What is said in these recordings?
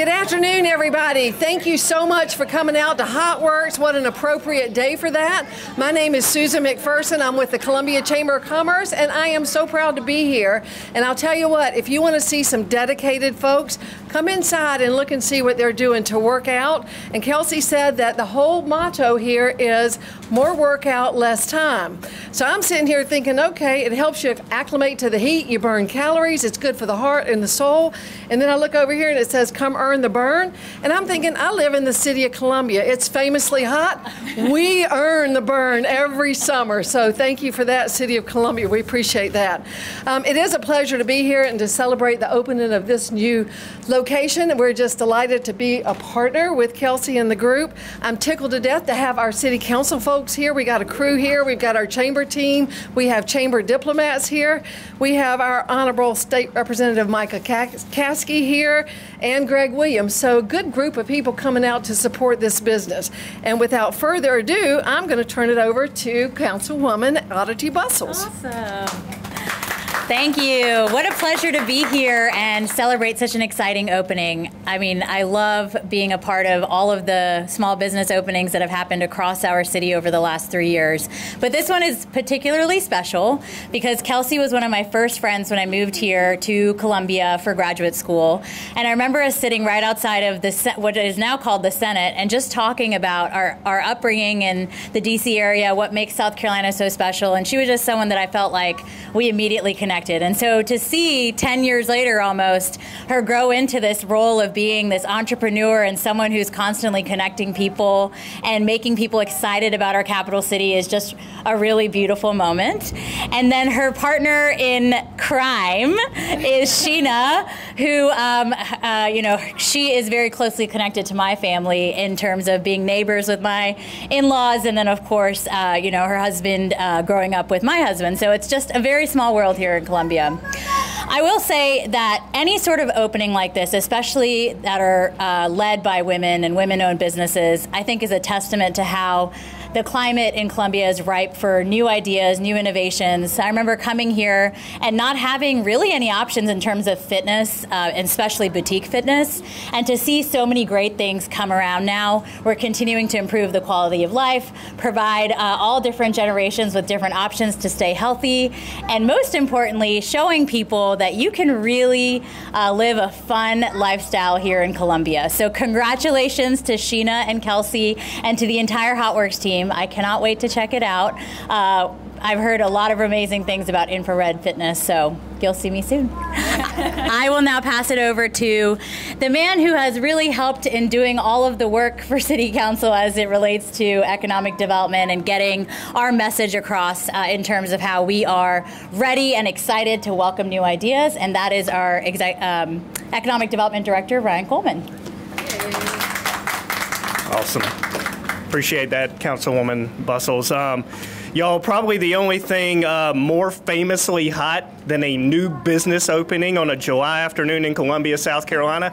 Good afternoon, everybody. Thank you so much for coming out to HOTWORX. What an appropriate day for that. My name is Susan McPherson. I'm with the Columbia Chamber of Commerce, and I am so proud to be here. And I'll tell you what, if you want to see some dedicated folks, come inside and look and see what they're doing to work out. And Kelsey said that the whole motto here is more workout, less time. So I'm sitting here thinking, okay, it helps you acclimate to the heat, you burn calories, it's good for the heart and the soul. And then I look over here and it says, come earn the burn. And I'm thinking, I live in the city of Columbia. It's famously hot. We earn the burn every summer. So thank you for that, City of Columbia. We appreciate that. Um, it is a pleasure to be here and to celebrate the opening of this new location. We're just delighted to be a partner with Kelsey and the group. I'm tickled to death to have our city council folks here. We got a crew here. We've got our chamber team. We have chamber diplomats here. We have our honorable state representative Micah Caskey here and Greg Williams. So, good group of people coming out to support this business. And without further ado, I'm going to turn it over to Councilwoman Aditi Bussells. Awesome. Thank you. What a pleasure to be here and celebrate such an exciting opening. I mean, I love being a part of all of the small business openings that have happened across our city over the last three years. But this one is particularly special because Kelsey was one of my first friends when I moved here to Columbia for graduate school. And I remember us sitting right outside of the what is now called the Senate and just talking about our, our upbringing in the DC area, what makes South Carolina so special. And she was just someone that I felt like we immediately connected connected. And so to see 10 years later almost her grow into this role of being this entrepreneur and someone who's constantly connecting people and making people excited about our capital city is just a really beautiful moment. And then her partner in crime is Sheena, who, um, uh, you know, she is very closely connected to my family in terms of being neighbors with my in laws. And then, of course, uh, you know, her husband uh, growing up with my husband. So it's just a very small world here in Columbia. I will say that any sort of opening like this, especially that are uh, led by women and women owned businesses, I think is a testament to how the climate in Columbia is ripe for new ideas, new innovations. I remember coming here and not having really any options in terms of fitness, uh, and especially boutique fitness. And to see so many great things come around now, we're continuing to improve the quality of life, provide uh, all different generations with different options to stay healthy, and most importantly, showing people that you can really uh, live a fun lifestyle here in Columbia. So, congratulations to Sheena and Kelsey and to the entire HOTWORX team. I cannot wait to check it out. Uh, I've heard a lot of amazing things about infrared fitness, so you'll see me soon. I will now pass it over to the man who has really helped in doing all of the work for City Council as it relates to economic development and getting our message across uh, in terms of how we are ready and excited to welcome new ideas, and that is our um, Economic Development Director, Ryan Coleman. Awesome. Appreciate that, Councilwoman Bussells. Um, y'all, probably the only thing uh, more famously hot than a new business opening on a July afternoon in Columbia, South Carolina,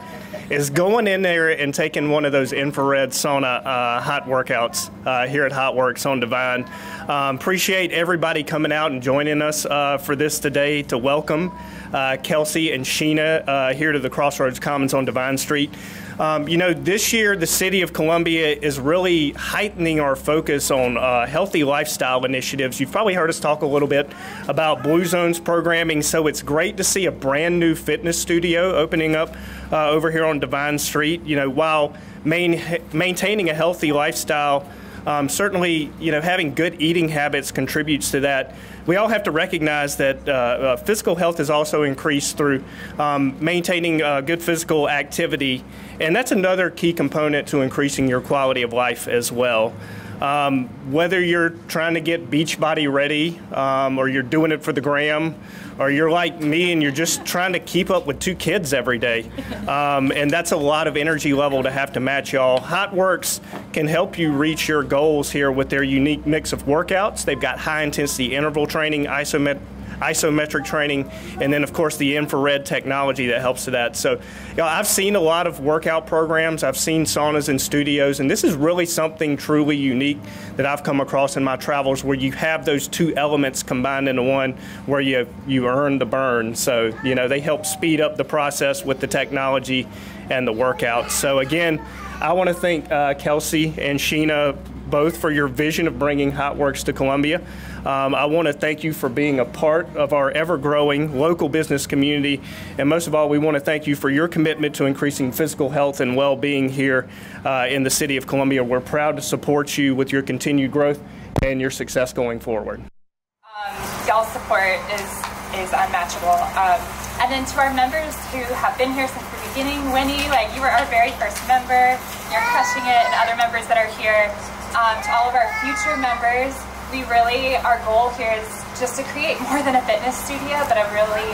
is going in there and taking one of those infrared sauna uh, hot workouts uh, here at HOTWORX on Devine. Um, appreciate everybody coming out and joining us uh, for this today to welcome uh, Kelsey and Sheena uh, here to the Crossroads Commons on Devine Street. Um, you know, this year the city of Columbia is really heightening our focus on healthy lifestyle initiatives. You've probably heard us talk a little bit about Blue Zones programming, so it's great to see a brand new fitness studio opening up uh, over here on Devine Street. You know, while main, maintaining a healthy lifestyle. Um, certainly, you know, having good eating habits contributes to that. We all have to recognize that uh, uh, physical health is also increased through um, maintaining uh, good physical activity and that's another key component to increasing your quality of life as well. Um, whether you're trying to get Beachbody ready, um, or you're doing it for the gram, or you're like me and you're just trying to keep up with two kids every day, um, and that's a lot of energy level to have to match y'all. HOTWORX can help you reach your goals here with their unique mix of workouts. They've got high intensity interval training, isomet isometric training, and then of course the infrared technology that helps to that. So, you know, I've seen a lot of workout programs. I've seen saunas in studios, and this is really something truly unique that I've come across in my travels, where you have those two elements combined into one, where you you earn the burn. So, you know, they help speed up the process with the technology and the workout. So again, I want to thank uh, Kelsey and Sheena both for your vision of bringing HOTWORX to Columbia. Um, I want to thank you for being a part of our ever growing local business community. And most of all, we want to thank you for your commitment to increasing physical health and well being here uh, in the city of Columbia. We're proud to support you with your continued growth and your success going forward. Um, y'all's support is, is unmatchable. Um, and then to our members who have been here since the beginning, Winnie, like you were our very first member, you're crushing it, and other members that are here. Um, to all of our future members, we really, our goal here is just to create more than a fitness studio, but a really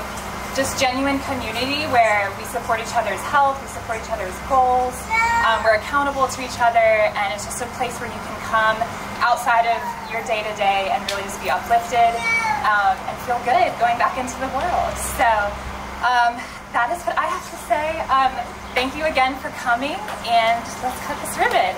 just genuine community where we support each other's health, we support each other's goals, um, we're accountable to each other, and it's just a place where you can come outside of your day to day and really just be uplifted um, and feel good going back into the world. So um, that is what I have to say. Um, thank you again for coming, and let's cut this ribbon.